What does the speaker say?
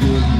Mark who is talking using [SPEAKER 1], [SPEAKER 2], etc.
[SPEAKER 1] good.